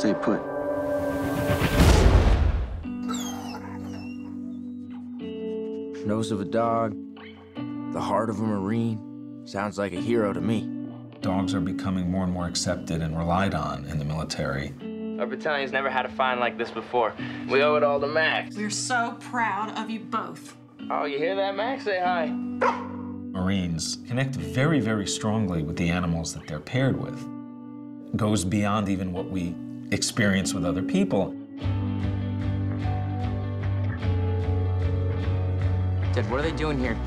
stay put. Nose of a dog, the heart of a Marine. Sounds like a hero to me. Dogs are becoming more and more accepted and relied on in the military. Our battalion's never had a find like this before. We owe it all to Max. We're so proud of you both. Oh, you hear that, Max? Say hi. Marines connect very, very strongly with the animals that they're paired with. Goes beyond even what we experience with other people. Dad, what are they doing here?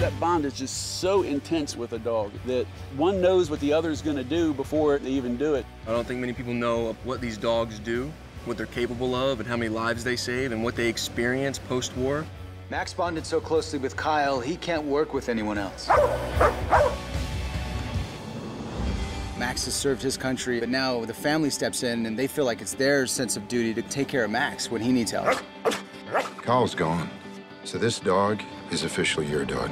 That bond is just so intense with a dog that one knows what the other is going to do before they even do it. I don't think many people know what these dogs do, what they're capable of, and how many lives they save, and what they experience post-war. Max bonded so closely with Kyle, he can't work with anyone else. Max has served his country, but now the family steps in and they feel like it's their sense of duty to take care of Max when he needs help. Kyle's gone, so this dog is officially your dog.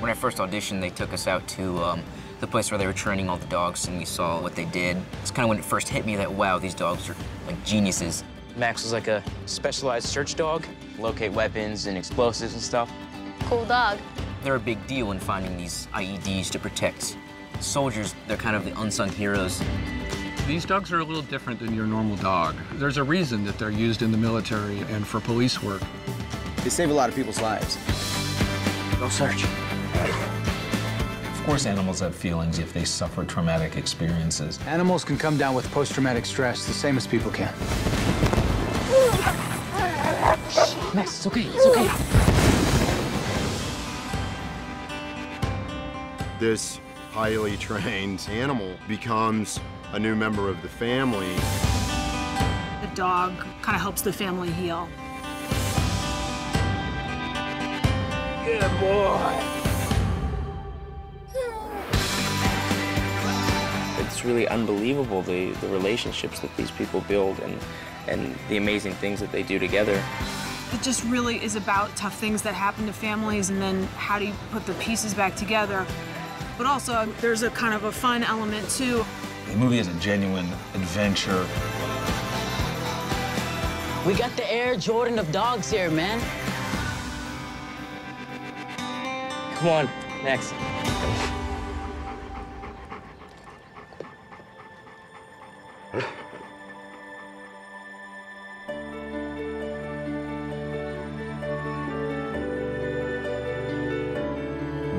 When I first auditioned, they took us out to um, the place where they were training all the dogs, and we saw what they did. It's kind of when it first hit me that, wow, these dogs are like geniuses. Max was like a specialized search dog, locate weapons and explosives and stuff. Cool dog. They're a big deal in finding these IEDs to protect soldiers. They're kind of the unsung heroes. These dogs are a little different than your normal dog. There's a reason that they're used in the military and for police work. They save a lot of people's lives. Go search. Of course, animals have feelings if they suffer traumatic experiences. Animals can come down with post-traumatic stress the same as people can. Max, it's okay, it's okay. This highly trained animal becomes a new member of the family. The dog kind of helps the family heal. Good boy. It's really unbelievable the, the relationships that these people build and, and the amazing things that they do together. It just really is about tough things that happen to families and then how do you put the pieces back together. But also, um, there's a kind of a fun element too. The movie is a genuine adventure. We got the Air Jordan of dogs here, man. Come on, Max.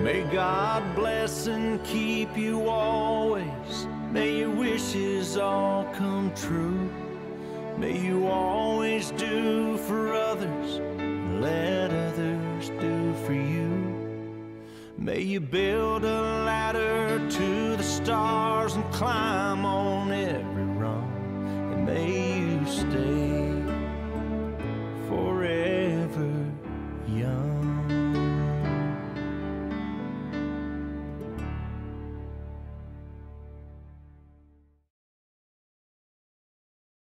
May God bless and keep you always. May your wishes all come true. May you always do for others, let others do for you. May you build a ladder to the stars and climb on every rung. And may you stay